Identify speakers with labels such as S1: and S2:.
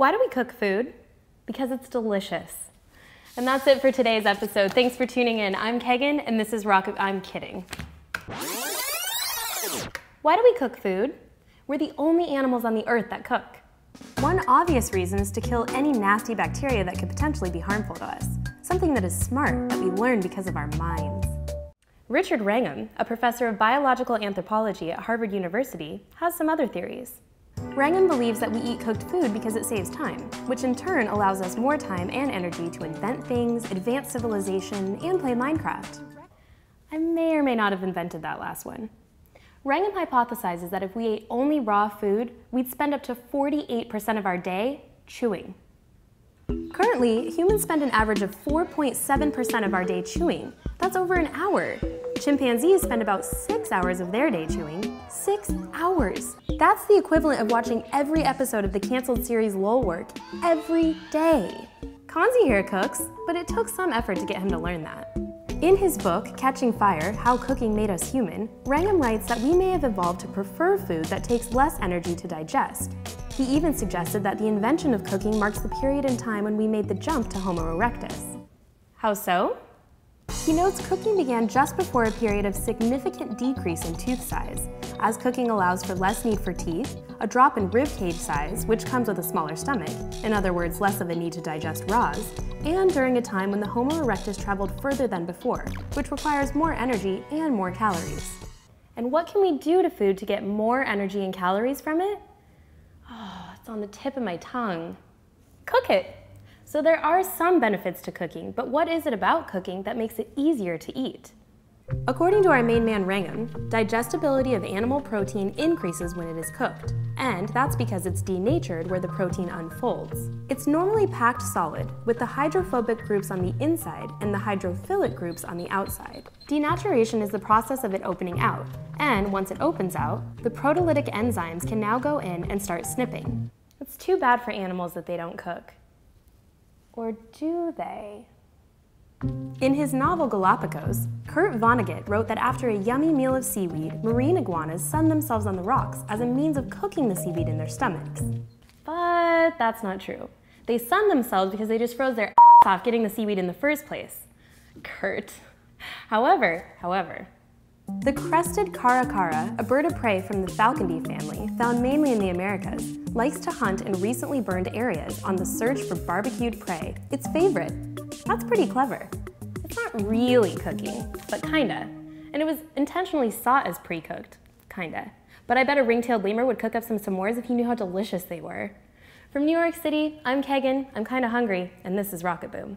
S1: Why do we cook food? Because it's delicious. And that's it for today's episode. Thanks for tuning in. I'm Kegan, and this is Rocket. I'm kidding. Why do we cook food? We're the only animals on the earth that cook. One obvious reason is to kill any nasty bacteria that could potentially be harmful to us, something that is smart that we learn because of our minds. Richard Wrangham, a professor of biological anthropology at Harvard University, has some other theories. Wrangham believes that we eat cooked food because it saves time, which in turn allows us more time and energy to invent things, advance civilization, and play Minecraft. I may or may not have invented that last one. Wrangham hypothesizes that if we ate only raw food, we'd spend up to 48% of our day chewing. Currently, humans spend an average of 4.7% of our day chewing. That's over an hour. Chimpanzees spend about six hours of their day chewing. Six hours! That's the equivalent of watching every episode of the canceled series Lulwork every day. Kanzi here cooks, but it took some effort to get him to learn that. In his book, Catching Fire How Cooking Made Us Human, Wrangham writes that we may have evolved to prefer food that takes less energy to digest. He even suggested that the invention of cooking marks the period in time when we made the jump to Homo erectus. How so? He notes cooking began just before a period of significant decrease in tooth size, as cooking allows for less need for teeth, a drop in rib cage size, which comes with a smaller stomach, in other words, less of a need to digest raws, and during a time when the Homo erectus traveled further than before, which requires more energy and more calories. And what can we do to food to get more energy and calories from it? Oh, it's on the tip of my tongue. Cook it! So there are some benefits to cooking, but what is it about cooking that makes it easier to eat? According to our main man Wrangham, digestibility of animal protein increases when it is cooked, and that's because it's denatured where the protein unfolds. It's normally packed solid, with the hydrophobic groups on the inside and the hydrophilic groups on the outside. Denaturation is the process of it opening out, and once it opens out, the proteolytic enzymes can now go in and start snipping. It's too bad for animals that they don't cook. Or do they? In his novel Galapagos, Kurt Vonnegut wrote that after a yummy meal of seaweed, marine iguanas sun themselves on the rocks as a means of cooking the seaweed in their stomachs. But that's not true. They sun themselves because they just froze their ass off getting the seaweed in the first place. Kurt. However, however, the crested caracara, a bird of prey from the Falconidae family, found mainly in the Americas, likes to hunt in recently burned areas on the search for barbecued prey, its favorite. That's pretty clever. It's not really cooking, but kinda. And it was intentionally sought as pre-cooked, kinda. But I bet a ring-tailed lemur would cook up some s'mores if he knew how delicious they were. From New York City, I'm Kegan, I'm kinda hungry, and this is Rocketboom.